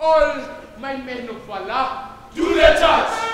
All my men of valor, Do their task.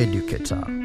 Educator.